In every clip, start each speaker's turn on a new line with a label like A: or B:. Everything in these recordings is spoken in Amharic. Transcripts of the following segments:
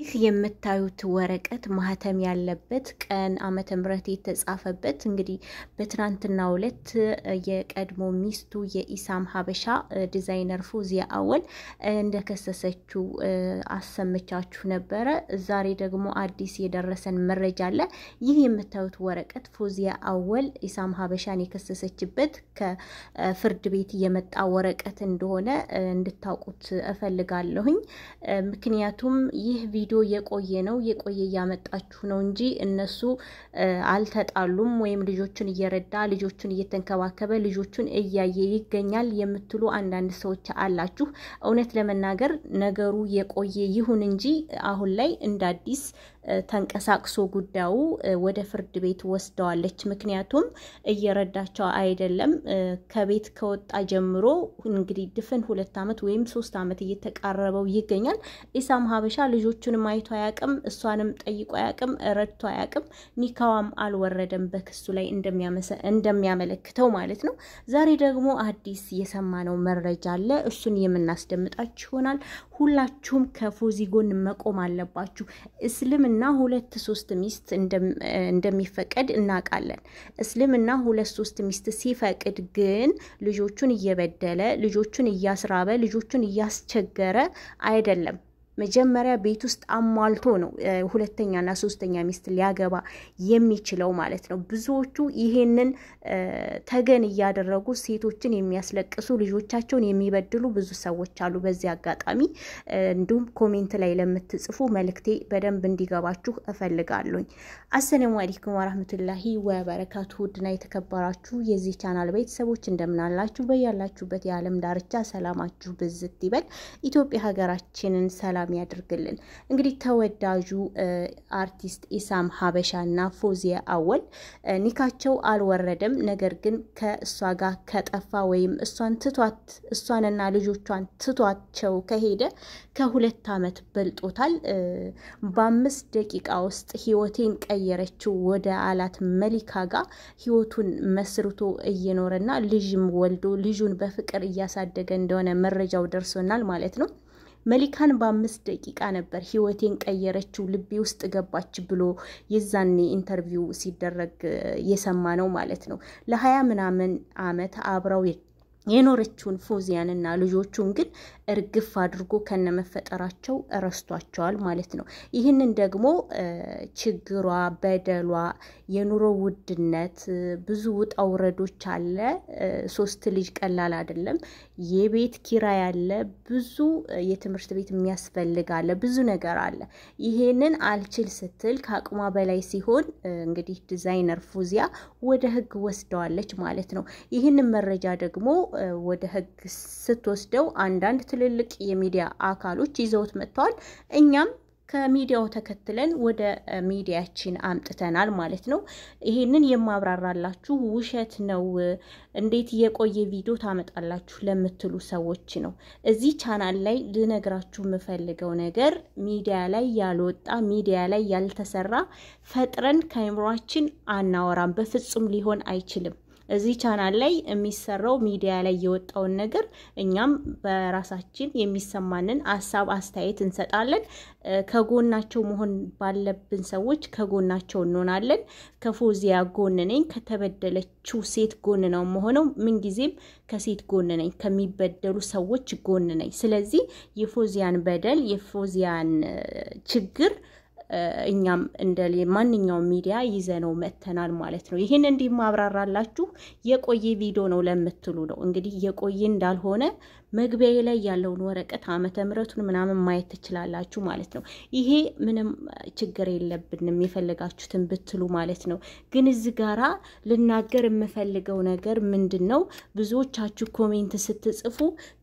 A: ይህ የምታዩት ወረቀት ማህተም ያለበት ቀን ዓመተ ምሕረት የተጻፈበት እንግዲህ በትናንትናው ዕለት የቀድሞ ሚስቱ የኢሳም ሀበሻ ዲዛይነር ፎዚያ አወል እንደከሰሰችው አሰምቻችሁ ነበረ። ዛሬ ደግሞ አዲስ የደረሰን መረጃ አለ። ይህ የምታዩት ወረቀት ፎዚያ አወል ኢሳም ሀበሻን የከሰሰችበት ከፍርድ ቤት የመጣ ወረቀት እንደሆነ እንድታውቁት እፈልጋለሁኝ። ምክንያቱም ይህ ቪዲዮ የቆየ ነው የቆየ እያመጣችሁ ነው እንጂ እነሱ አልተጣሉም። ወይም ልጆቹን እየረዳ ልጆቹን እየተንከባከበ ልጆቹን እያየ ይገኛል የምትሉ አንዳንድ ሰዎች አላችሁ። እውነት ለመናገር ነገሩ የቆየ ይሁን እንጂ አሁን ላይ እንደ አዲስ ተንቀሳቅሶ ጉዳዩ ወደ ፍርድ ቤት ወስደዋለች። ምክንያቱም እየረዳቸው አይደለም። ከቤት ከወጣ ጀምሮ እንግዲህ ድፍን ሁለት ዓመት ወይም ሶስት ዓመት እየተቃረበው ይገኛል። ኢሳም ሀበሻ ልጆቹንም አይቶ አያቅም፣ እሷንም ጠይቆ አያቅም፣ ረድቶ አያቅም። ኒካዋም አልወረደም በክሱ ላይ እንደሚያመለክተው ማለት ነው። ዛሬ ደግሞ አዲስ የሰማነው መረጃ አለ። እሱን የምናስደምጣችሁ ይሆናል። ሁላችሁም ከፎዚ ጎን መቆም አለባችሁ። እስልምና ሁለት ሶስት ሚስት እንደሚፈቀድ እናውቃለን። እስልምና ሁለት ሶስት ሚስት ሲፈቅድ ግን ልጆቹን እየበደለ ልጆቹን እያስራበ ልጆቹን እያስቸገረ አይደለም። መጀመሪያ ቤት ውስጥ አሟልቶ ነው ሁለተኛና ሶስተኛ ሚስት ሊያገባ የሚችለው ማለት ነው። ብዙዎቹ ይሄንን ተገን እያደረጉ ሴቶችን የሚያስለቅሱ ልጆቻቸውን የሚበድሉ ብዙ ሰዎች አሉ። በዚህ አጋጣሚ እንዲሁም comment ላይ ለምትጽፉ መልእክቴ በደንብ እንዲገባችሁ እፈልጋለሁኝ። السلام عليكم ورحمة الله وبركاته። ውድና የተከበራችሁ የዚህ ቻናል ቤተሰቦች እንደምናላችሁ በያላችሁበት የዓለም ዳርቻ ሰላማችሁ ብዝት ይበል። ኢትዮጵያ ሀገራችንን ሰላም ያድርግልን። እንግዲህ ተወዳጁ አርቲስት ኢሳም ሀበሻ እና ፎዚያ አወል ኒካቸው አልወረደም። ነገር ግን ከእሷ ጋር ከጠፋ ወይም እሷን ትቷት እሷንና ልጆቿን ትቷቸው ከሄደ ከሁለት ዓመት በልጦታል። በአምስት ደቂቃ ውስጥ ህይወቴን ቀየረችው ወደ አላት መሊካ ጋር ህይወቱን መስርቶ እየኖረና ልጅም ወልዶ ልጁን በፍቅር እያሳደገ እንደሆነ መረጃው ደርሶናል ማለት ነው። መሊካን በአምስት ደቂቃ ነበር ህይወቴን ቀየረችው ልቤ ውስጥ ገባች ብሎ የዛኔ interview ሲደረግ የሰማ ነው ማለት ነው። ለሀያ ምናምን አመት አብረው የኖረችውን ፎዚያንና ልጆቹን ግን እርግፍ አድርጎ ከነመፈጠራቸው ረስቷቸዋል ማለት ነው። ይህንን ደግሞ ችግሯ፣ በደሏ፣ የኑሮ ውድነት ብዙ ውጣ ውረዶች አለ። ሶስት ልጅ ቀላል አይደለም። የቤት ኪራይ አለ፣ ብዙ የትምህርት ቤት የሚያስፈልግ አለ፣ ብዙ ነገር አለ። ይሄንን አልችል ስትል ከአቅሟ በላይ ሲሆን እንግዲህ ዲዛይነር ፎዚያ ወደ ህግ ወስዳዋለች ማለት ነው። ይህንን መረጃ ደግሞ ወደ ህግ ስትወስደው አንዳንድ ትልልቅ የሚዲያ አካሎች ይዘውት መጥተዋል። እኛም ከሚዲያው ተከትለን ወደ ሚዲያችን አምጥተናል ማለት ነው። ይሄንን የማብራራላችሁ ውሸት ነው፣ እንዴት የቆየ ቪዲዮ ታመጣላችሁ ለምትሉ ሰዎች ነው። እዚህ ቻናል ላይ ልነግራችሁ የምፈልገው ነገር ሚዲያ ላይ ያልወጣ ሚዲያ ላይ ያልተሰራ ፈጥረን ከአይምሯችን አናወራም። በፍጹም ሊሆን አይችልም። እዚህ ቻናል ላይ የሚሰራው ሚዲያ ላይ የወጣውን ነገር እኛም በራሳችን የሚሰማንን ሀሳብ አስተያየት እንሰጣለን። ከጎናቸው መሆን ባለብን ሰዎች ከጎናቸው እንሆናለን። ከፎዚያ ጎን ነኝ። ከተበደለችው ሴት ጎን ነው የምሆነው። ምንጊዜም ከሴት ጎን ነኝ፣ ከሚበደሉ ሰዎች ጎን ነኝ። ስለዚህ የፎዚያን በደል የፎዚያን ችግር እኛም እንደ ማንኛውም ሚዲያ ይዘነው መተናል ማለት ነው። ይህን እንዲህ የማብራራላችሁ የቆየ ቪዲዮ ነው ለምትሉ ነው። እንግዲህ የቆየ እንዳልሆነ መግቢያ ላይ ያለውን ወረቀት ዓመተ ምሕረቱን ምናምን ማየት ትችላላችሁ ማለት ነው። ይሄ ምንም ችግር የለብንም የፈለጋችሁትን ብትሉ ማለት ነው። ግን እዚህ ጋራ ልናገር የምፈልገው ነገር ምንድን ነው? ብዙዎቻችሁ comment ስትጽፉ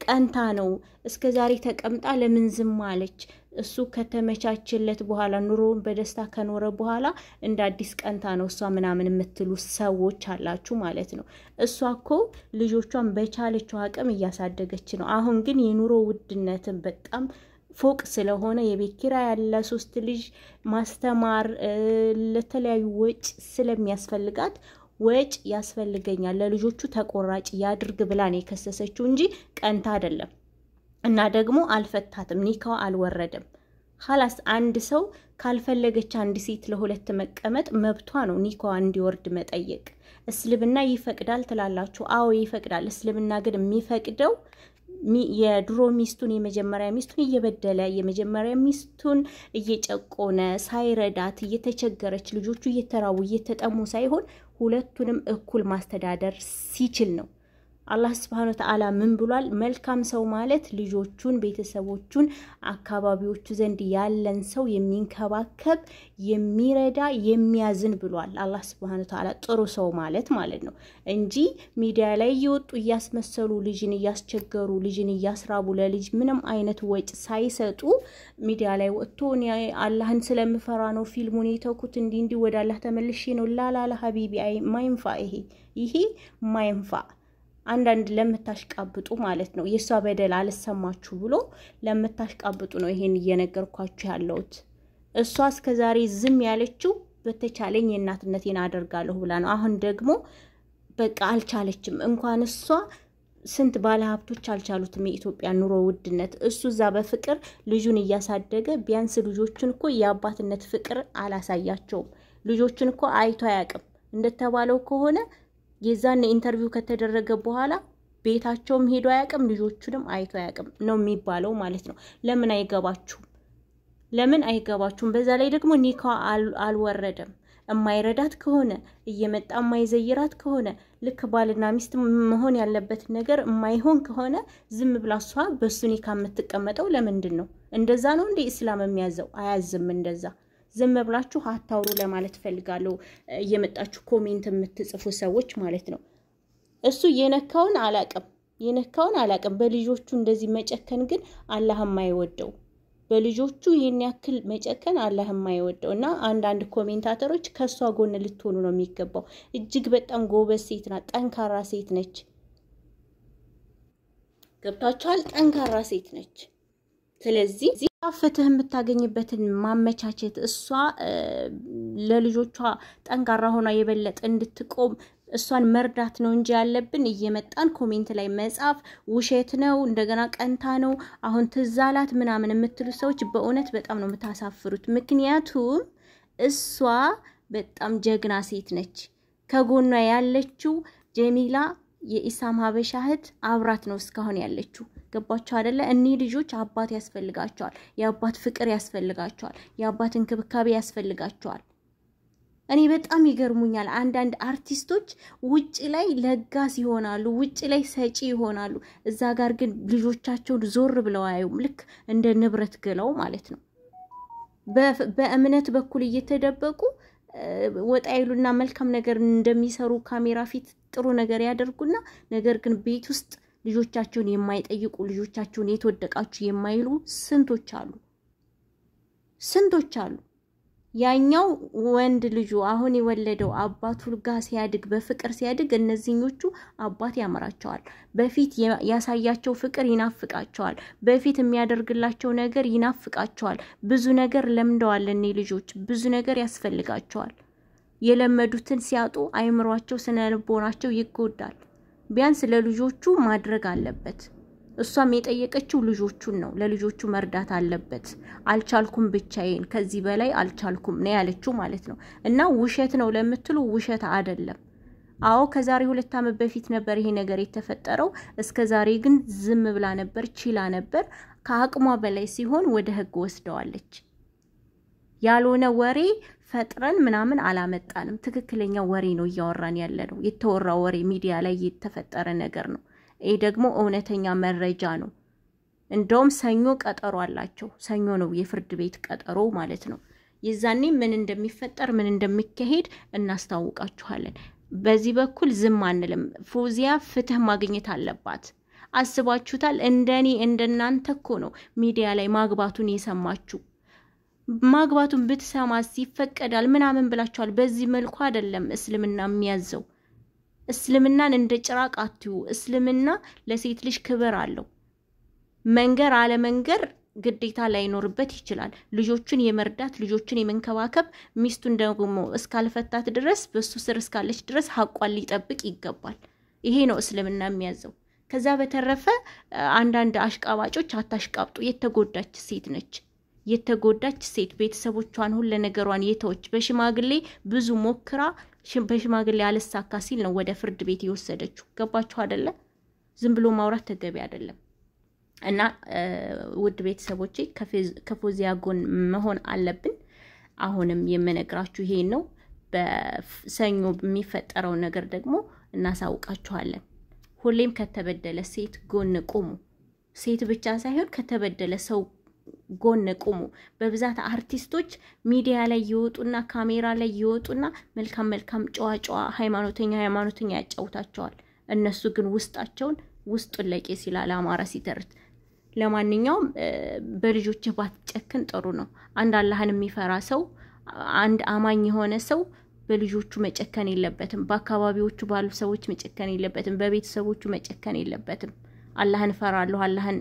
A: ቀንታ ነው እስከ ዛሬ ተቀምጣ ለምን ዝም አለች? እሱ ከተመቻችለት በኋላ ኑሮውን በደስታ ከኖረ በኋላ እንደ አዲስ ቀንታ ነው እሷ ምናምን የምትሉ ሰዎች አላችሁ ማለት ነው። እሷ እኮ ልጆቿን በቻለችው አቅም እያሳደገች ነው። አሁን ግን የኑሮ ውድነትን በጣም ፎቅ ስለሆነ የቤት ኪራይ ያለ ሶስት ልጅ ማስተማር ለተለያዩ ወጭ ስለሚያስፈልጋት ወጭ ያስፈልገኛል ለልጆቹ ተቆራጭ ያድርግ ብላ ነው የከሰሰችው እንጂ ቀንታ አይደለም። እና ደግሞ አልፈታትም፣ ኒካዋ አልወረደም። ሀላስ አንድ ሰው ካልፈለገች አንድ ሴት ለሁለት መቀመጥ መብቷ ነው። ኒካዋ እንዲወርድ መጠየቅ እስልምና ይፈቅዳል ትላላችሁ? አዎ ይፈቅዳል። እስልምና ግን የሚፈቅደው የድሮ ሚስቱን የመጀመሪያ ሚስቱን እየበደለ የመጀመሪያ ሚስቱን እየጨቆነ ሳይረዳት እየተቸገረች ልጆቹ እየተራቡ እየተጠሙ ሳይሆን ሁለቱንም እኩል ማስተዳደር ሲችል ነው። አላህ ስብሐነ ወተዓላ ምን ብሏል? መልካም ሰው ማለት ልጆቹን፣ ቤተሰቦቹን፣ አካባቢዎቹ ዘንድ ያለን ሰው የሚንከባከብ የሚረዳ፣ የሚያዝን ብሏል። አላህ ስብሐነ ወተዓላ ጥሩ ሰው ማለት ማለት ነው እንጂ ሚዲያ ላይ እየወጡ እያስመሰሉ ልጅን እያስቸገሩ ልጅን እያስራቡ ለልጅ ምንም አይነት ወጪ ሳይሰጡ ሚዲያ ላይ ወጥቶ አላህን ስለምፈራ ነው ፊልሙን የተኩት እንዲህ እንዲህ ወደ አላህ ተመልሼ ነው ላላላ ሀቢቢ ማይንፋ ይሄ ይሄ ማይንፋ አንዳንድ ለምታሽቃብጡ ማለት ነው የእሷ በደል አልሰማችሁ ብሎ ለምታሽቃብጡ ነው ይሄን እየነገርኳችሁ ያለሁት። እሷ እስከ ዛሬ ዝም ያለችው በተቻለኝ የእናትነቴን አደርጋለሁ ብላ ነው። አሁን ደግሞ በቃ አልቻለችም። እንኳን እሷ ስንት ባለሀብቶች አልቻሉትም የኢትዮጵያ ኑሮ ውድነት። እሱ እዛ በፍቅር ልጁን እያሳደገ ቢያንስ ልጆቹን እኮ የአባትነት ፍቅር አላሳያቸውም። ልጆቹን እኮ አይቶ አያውቅም። እንደተባለው ከሆነ የዛን interview ከተደረገ በኋላ ቤታቸውም ሄዶ አያውቅም፣ ልጆቹንም አይቶ አያውቅም ነው የሚባለው ማለት ነው። ለምን አይገባችሁም? ለምን አይገባችሁም? በዛ ላይ ደግሞ ኒካ አልወረደም። እማይረዳት ከሆነ እየመጣ የማይዘይራት ከሆነ ልክ ባልና ሚስት መሆን ያለበት ነገር የማይሆን ከሆነ ዝም ብላ እሷ በሱ ኒካ የምትቀመጠው ለምንድን ነው? እንደዛ ነው እንዴ ኢስላም የሚያዘው? አያዝም እንደዛ ዝም ብላችሁ አታውሩ ለማለት እፈልጋለሁ። እየመጣችሁ comment የምትጽፉ ሰዎች ማለት ነው። እሱ የነካውን አላቅም የነካውን አላቅም። በልጆቹ እንደዚህ መጨከን ግን አላህ የማይወደው በልጆቹ ይህን ያክል መጨከን አላህ የማይወደው እና አንዳንድ commentator ኦች ከእሷ ጎን ልትሆኑ ነው የሚገባው። እጅግ በጣም ጎበዝ ሴት ናት። ጠንካራ ሴት ነች። ገብታችኋል? ጠንካራ ሴት ነች። ስለዚህ ፍትህ የምታገኝበትን ማመቻቸት እሷ ለልጆቿ ጠንካራ ሆና የበለጠ እንድትቆም እሷን መርዳት ነው እንጂ ያለብን እየመጣን comment ላይ መጻፍ ውሸት ነው፣ እንደገና ቀንታ ነው፣ አሁን ትዝ አላት ምናምን የምትሉ ሰዎች በእውነት በጣም ነው የምታሳፍሩት። ምክንያቱም እሷ በጣም ጀግና ሴት ነች። ከጎኗ ያለችው ጀሚላ የኢሳም ሀበሻ እህት አብራት ነው እስካሁን ያለችው። ገባቸው አይደለ? እኒህ ልጆች አባት ያስፈልጋቸዋል። የአባት ፍቅር ያስፈልጋቸዋል። የአባት እንክብካቤ ያስፈልጋቸዋል። እኔ በጣም ይገርሙኛል። አንዳንድ አርቲስቶች ውጭ ላይ ለጋስ ይሆናሉ፣ ውጭ ላይ ሰጪ ይሆናሉ። እዛ ጋር ግን ልጆቻቸውን ዞር ብለው አያዩም። ልክ እንደ ንብረት ግለው ማለት ነው። በእምነት በኩል እየተደበቁ ወጣ ይሉና መልካም ነገር እንደሚሰሩ ካሜራ ፊት ጥሩ ነገር ያደርጉና ነገር ግን ቤት ውስጥ ልጆቻቸውን የማይጠይቁ ልጆቻቸውን የት ወደቃችሁ የማይሉ ስንቶች አሉ፣ ስንቶች አሉ። ያኛው ወንድ ልጁ አሁን የወለደው አባቱ ጋር ሲያድግ በፍቅር ሲያድግ፣ እነዚህኞቹ አባት ያምራቸዋል። በፊት ያሳያቸው ፍቅር ይናፍቃቸዋል። በፊት የሚያደርግላቸው ነገር ይናፍቃቸዋል። ብዙ ነገር ለምደዋል። እኔ ልጆች ብዙ ነገር ያስፈልጋቸዋል። የለመዱትን ሲያጡ አይምሯቸው፣ ስነ ልቦናቸው ይጎዳል። ቢያንስ ለልጆቹ ማድረግ አለበት። እሷም የጠየቀችው ልጆቹን ነው። ለልጆቹ መርዳት አለበት። አልቻልኩም፣ ብቻዬን ከዚህ በላይ አልቻልኩም ነው ያለችው ማለት ነው። እና ውሸት ነው ለምትሉ ውሸት አይደለም። አዎ ከዛሬ ሁለት ዓመት በፊት ነበር ይሄ ነገር የተፈጠረው። እስከ ዛሬ ግን ዝም ብላ ነበር፣ ችላ ነበር። ከአቅሟ በላይ ሲሆን ወደ ህግ ወስደዋለች። ያልሆነ ወሬ ፈጥረን ምናምን አላመጣንም። ትክክለኛ ወሬ ነው እያወራን ያለ ነው። የተወራ ወሬ ሚዲያ ላይ የተፈጠረ ነገር ነው። ይህ ደግሞ እውነተኛ መረጃ ነው። እንደውም ሰኞ ቀጠሮ አላቸው። ሰኞ ነው የፍርድ ቤት ቀጠሮ ማለት ነው። የዛኔ ምን እንደሚፈጠር ምን እንደሚካሄድ እናስታውቃችኋለን። በዚህ በኩል ዝም አንልም። ፎዚያ ፍትህ ማግኘት አለባት። አስባችሁታል? እንደኔ እንደናንተ እኮ ነው ሚዲያ ላይ ማግባቱን የሰማችሁ ማግባቱን ብትሰማስ ይፈቀዳል ምናምን ብላችኋል። በዚህ መልኩ አይደለም እስልምና የሚያዘው። እስልምናን እንደ ጭራቅ አትዩ። እስልምና ለሴት ልጅ ክብር አለው። መንገር አለመንገር ግዴታ ላይኖርበት ይችላል። ልጆቹን የመርዳት ልጆቹን የመንከባከብ ሚስቱን ደግሞ እስካልፈታት ድረስ በሱ ስር እስካለች ድረስ ሀቋን ሊጠብቅ ይገባል። ይሄ ነው እስልምና የሚያዘው። ከዛ በተረፈ አንዳንድ አሽቃባጮች አታሽቃብጡ። የተጎዳች ሴት ነች የተጎዳች ሴት ቤተሰቦቿን ሁለ ነገሯን የተወች በሽማግሌ ብዙ ሞክራ በሽማግሌ አልሳካ ሲል ነው ወደ ፍርድ ቤት የወሰደችው። ገባችሁ አደለ? ዝም ብሎ ማውራት ተገቢ አይደለም። እና ውድ ቤተሰቦቼ ከፎዚያ ጎን መሆን አለብን። አሁንም የምነግራችሁ ይሄን ነው። በሰኞ የሚፈጠረው ነገር ደግሞ እናሳውቃችኋለን። ሁሌም ከተበደለ ሴት ጎን ቁሙ። ሴት ብቻ ሳይሆን ከተበደለ ሰው ጎን ቁሙ። በብዛት አርቲስቶች ሚዲያ ላይ ይወጡና ካሜራ ላይ ይወጡና መልካም መልካም ጨዋ ጨዋ ሃይማኖተኛ ሃይማኖተኛ ያጫውታቸዋል። እነሱ ግን ውስጣቸውን ውስጡን ለቄስ ይላል አማራ ሲተርት። ለማንኛውም በልጆችህ ባትጨክን ጥሩ ነው። አንድ አላህን የሚፈራ ሰው አንድ አማኝ የሆነ ሰው በልጆቹ መጨከን የለበትም። በአካባቢዎቹ ባሉ ሰዎች መጨከን የለበትም። በቤተሰቦቹ መጨከን የለበትም። አላህን እፈራለሁ፣ አላህን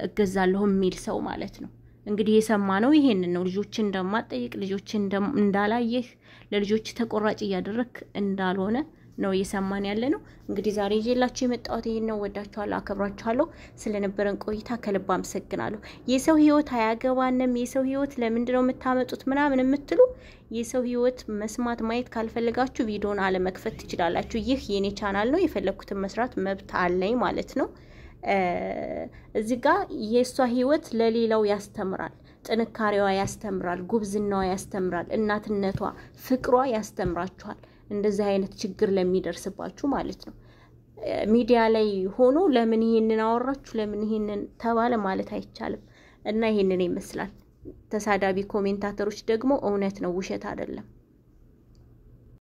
A: እገዛለሁ የሚል ሰው ማለት ነው። እንግዲህ የሰማነው ይሄንን ነው። ልጆችን እንደማጠይቅ ልጆችን እንዳላየህ ለልጆች ተቆራጭ እያደረግክ እንዳልሆነ ነው እየሰማን ያለ ነው። እንግዲህ ዛሬ ይዤላችሁ የመጣሁት ይሄን ነው። ወዳችኋለሁ፣ አከብራችኋለሁ። ስለነበረን ቆይታ ከልብ አመሰግናለሁ። የሰው ህይወት አያገባንም፣ የሰው ህይወት ለምንድን ነው የምታመጡት ምናምን የምትሉ የሰው ህይወት መስማት ማየት ካልፈለጋችሁ ቪዲዮን አለመክፈት ትችላላችሁ። ይህ የኔ ቻናል ነው። የፈለግኩትን መስራት መብት አለኝ ማለት ነው። እዚህ ጋር የእሷ ህይወት ለሌላው ያስተምራል። ጥንካሬዋ ያስተምራል። ጉብዝናዋ ያስተምራል። እናትነቷ፣ ፍቅሯ ያስተምራችኋል። እንደዚህ አይነት ችግር ለሚደርስባችሁ ማለት ነው። ሚዲያ ላይ ሆኖ ለምን ይሄንን አወራችሁ፣ ለምን ይሄንን ተባለ ማለት አይቻልም። እና ይሄንን ይመስላል። ተሳዳቢ commentator ኦች ደግሞ እውነት ነው፣ ውሸት አይደለም።